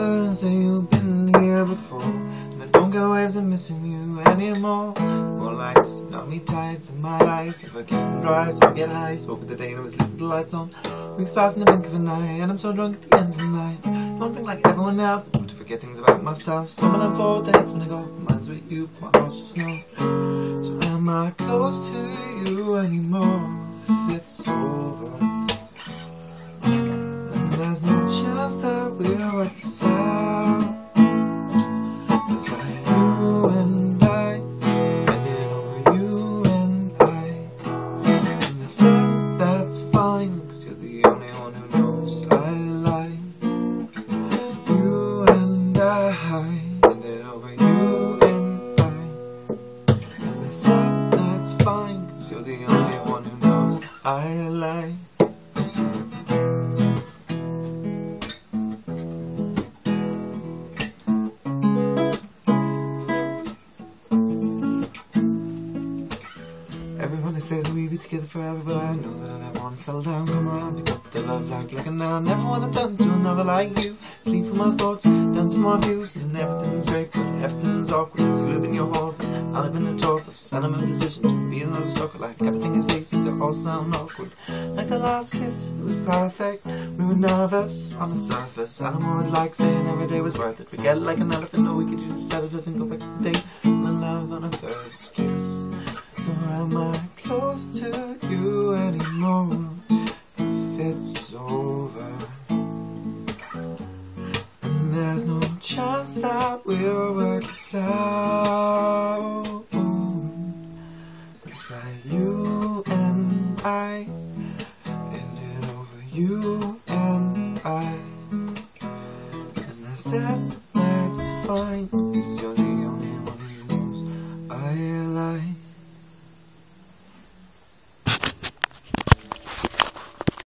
and say you've been here before. And I don't get waves of missing you anymore. More like me tides in my eyes. If Never getting dry, so I get high. Smoke with the day and I was leaving the lights on. Weeks pass in the blink of an eye, and I'm so drunk at the end of the night. Don't think like everyone else. I do to forget things about myself. Stumbling forward, that's when I go. Mine's with you, my heart's just know. So am I close to you anymore? If it's over. And there's no chance that work this out. That's why you and I ended over you and I. And I said that's fine, you're the only one who knows I lie. You and I ended over you and I. And I said that's fine, you're the only one who knows I lie. Everyone has said we'd be together forever, but I know that I never want to settle down. Come around, pick up the love like like and I never want to turn to another like you. Sleep from my thoughts, dance from my views, and everything's great, but everything's awkward. So live in your halls, and I live in the torpus, and I'm in a position to be another stalker. Like everything I say seems to all sound awkward. Like the last kiss, it was perfect. We were nervous on the surface, and I'm always like saying every day was worth it. Forget it like an elephant, or we could use a sedative and go back to the day the love on a. So am I close to you anymore if it's over? And there's no chance that we'll work this out. That's why you and I ended over you and I. And I said that's fine, cause you're the only one who knows I like.